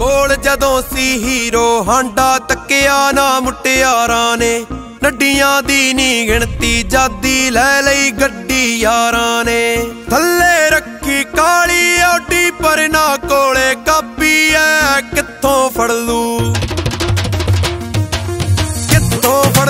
ਕੋਲ ਜਦੋਂ ਸੀ ਹੀਰੋ, ਹਾਂਡਾ ਤੱਕਿਆ ਨਾ ਮੁਟਿਆਰਾਂ ਨੇ ਨੱਡੀਆਂ ਦੀ ਨੀ ਗਿਣਤੀ, ਜਾਦੀ ਲੈ ਲਈ ਗੱਡੀ ਯਾਰਾਂ ਨੇ। ਥੱਲੇ ਰੱਖੀ ਕਾਲੀ ਓਡੀ ਪਰ ਨਾ ਕੋਲੇ ਕਾਪੀ ਐ, ਕਿੱਥੋਂ ਫੜ ਲੂ? ਕਿੱਥੋਂ ਫੜ